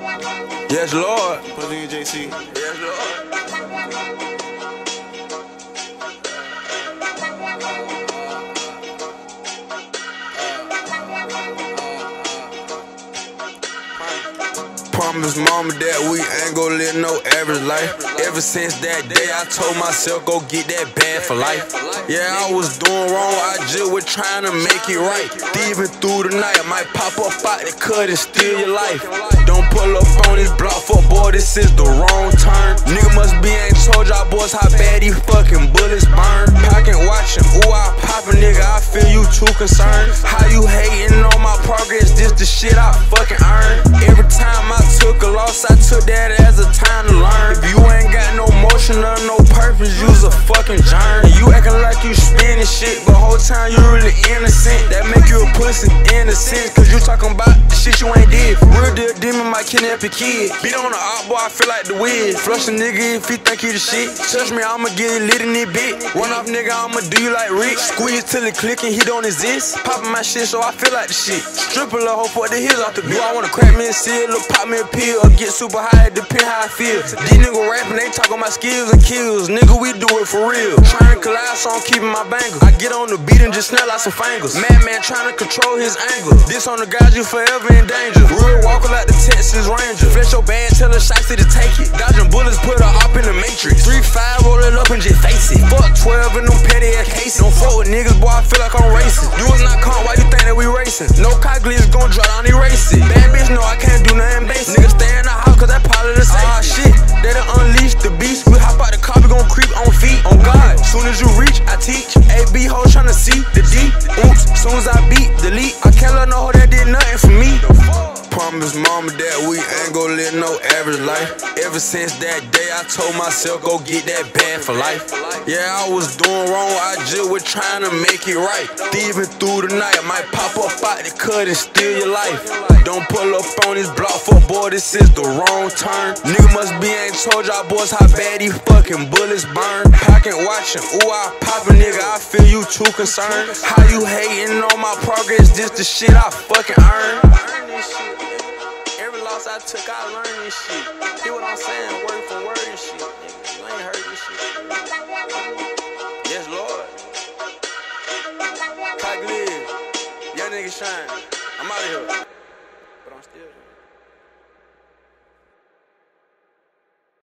Yes, Lord. Put in JC. Yes, Lord. Promise mama that we ain't gon' live no average life. Ever since that day, I told myself go get that bad for life. Yeah, I was doing wrong, I just was trying to make it right. Thieving through the night, I might pop up out the cut and steal your life. Don't pull up on this block, fuck boy, this is the wrong turn. Nigga must be ain't told y'all boys how bad these fucking bullets burn. Pocket watching, ooh, I poppin', nigga, I feel you too concerned. How you hating on my progress? This the shit I fucking took that as a time to learn. If you ain't got no motion or no purpose, you's a fucking germ. You acting like you spinning shit, but whole time you really innocent. That make you a pussy innocent, cause you talking about shit you ain't did. Real deal demon might kidnap your kid. Beat on the op, boy, I feel like the wiz. Flush a nigga if he think he the shit. Touch me, I'ma get it lit in it bit. One off nigga, I'ma do you like Rick. Squeeze till it click and he don't exist. Popping my shit so I feel like the shit. Strip a hoe for the heels off the beat. I wanna crack me a seal, look, pop me a pill, or get super high, it depend how I feel. These niggas rapping, they talking my skills and kills. Nigga, we do it for real. Tryin' collide, so I'm keeping my bangles. I get on the beat and just snap like some fingers. Madman trying to control his anger. This on the guys you forever in danger. Real walker like the Texas Ranger. Flex your band, tell the shots to take it. Dodging bullets, put her up in the matrix. 3-5, roll it up and just face it. Fuck 12 in them petty ass cases. Don't fuck with niggas, boy, I feel like I'm racing. You was not caught, why you think that we racing? No cockly is gon' drop down, erase it. Bad bitch, no, I can't do nothing basic. Niggas stay in the house, cause that part of the safe. Ah, shit, they done unleash the beast. We hop out the car, we gon' creep on feet. On God, soon as you reach, I teach. AB hoes tryna see the D. Oops, soon as I beat, delete. I can't let no hoe that did nothing for me. Promise mama that we ain't gon' live no average life. Ever since that day, I told myself go get that bad for life. Yeah, I was doing wrong, I just was trying to make it right. Thieving through the night, might pop up out the cut and steal your life. Don't pull up on this block for boy, this is the wrong turn. Nigga must be ain't told y'all boys how bad these fucking bullets burn. Pocket watching, ooh, I poppin', nigga, I feel you too concerned. How you hating on my progress? This the shit I fucking earned. Loss I took, I learned this shit. Hear what I'm saying, word for word and shit. Nigga, you ain't heard this shit. Yes, Lord. Cock live. Young nigga shine. I'm out of here. But I'm still here.